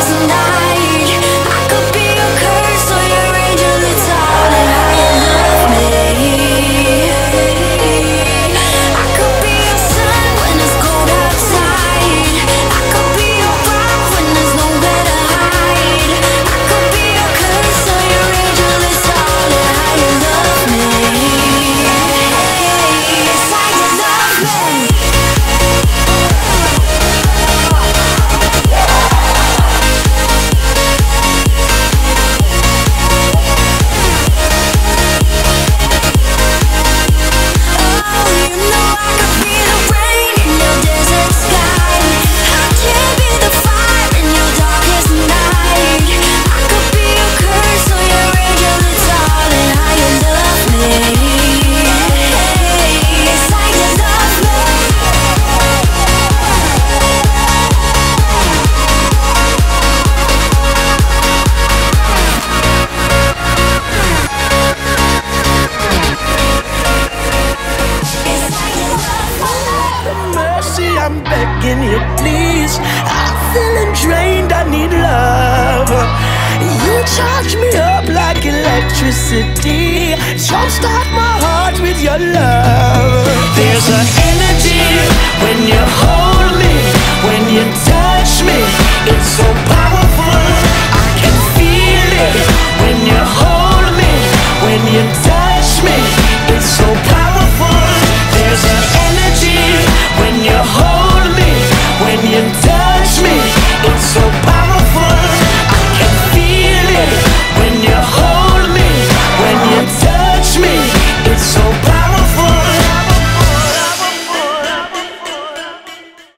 isn't mercy, I'm begging you, please. I'm feeling drained, I need love. You charge me up like electricity. Jumpstart my heart with your love. There's an energy when